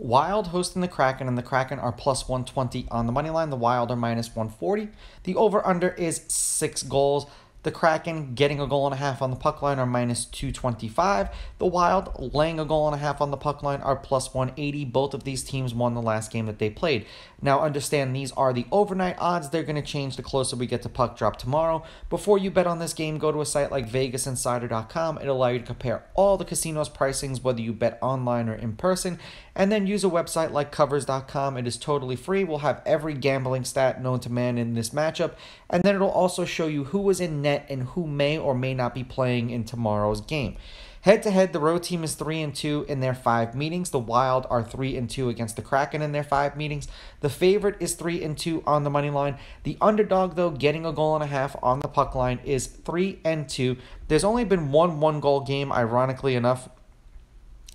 Wild hosting the Kraken, and the Kraken are plus 120 on the money line. The Wild are minus 140. The over under is six goals. The Kraken getting a goal and a half on the puck line are minus 225. The Wild laying a goal and a half on the puck line are plus 180. Both of these teams won the last game that they played. Now, understand these are the overnight odds. They're going to change the closer we get to puck drop tomorrow. Before you bet on this game, go to a site like VegasInsider.com. It'll allow you to compare all the casinos' pricings, whether you bet online or in person, and then use a website like Covers.com. It is totally free. We'll have every gambling stat known to man in this matchup, and then it'll also show you who was in net and who may or may not be playing in tomorrow's game. Head to head, the road team is three and two in their five meetings. The Wild are three and two against the Kraken in their five meetings. The favorite is three and two on the money line. The underdog, though, getting a goal and a half on the puck line is three and two. There's only been one one goal game, ironically enough,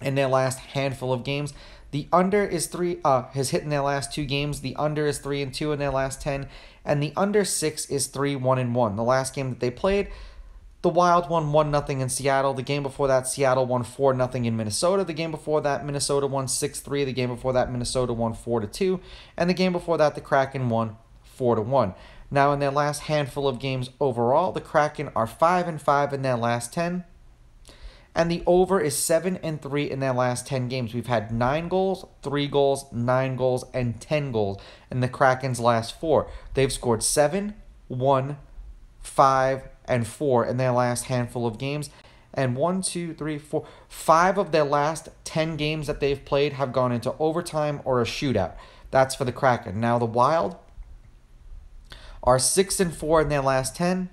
in their last handful of games. The under is three uh has hit in their last two games. The under is three and two in their last ten, and the under six is three one and one. The last game that they played, the Wild won 1 0 in Seattle. The game before that, Seattle won 4 nothing in Minnesota. The game before that, Minnesota won 6 3. The game before that, Minnesota won 4 to 2. And the game before that, the Kraken won 4 to 1. Now, in their last handful of games overall, the Kraken are 5 and 5 in their last 10. And the over is 7 and 3 in their last 10 games. We've had 9 goals, 3 goals, 9 goals, and 10 goals in the Kraken's last four. They've scored 7, 1, 5, and four in their last handful of games. And one, two, three, four, five of their last 10 games that they've played have gone into overtime or a shootout. That's for the Kraken. Now, the Wild are six and four in their last 10.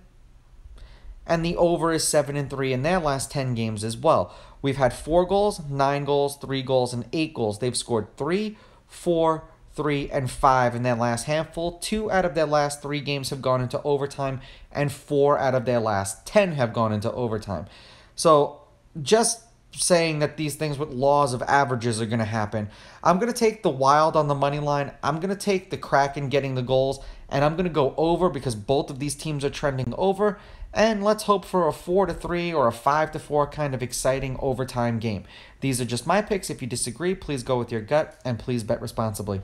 And the over is seven and three in their last 10 games as well. We've had four goals, nine goals, three goals, and eight goals. They've scored three, four, three, and five in their last handful. Two out of their last three games have gone into overtime, and four out of their last 10 have gone into overtime. So just saying that these things with laws of averages are going to happen. I'm going to take the Wild on the money line. I'm going to take the Kraken getting the goals, and I'm going to go over because both of these teams are trending over. And let's hope for a 4 to 3 or a 5 to 4 kind of exciting overtime game. These are just my picks. If you disagree, please go with your gut and please bet responsibly.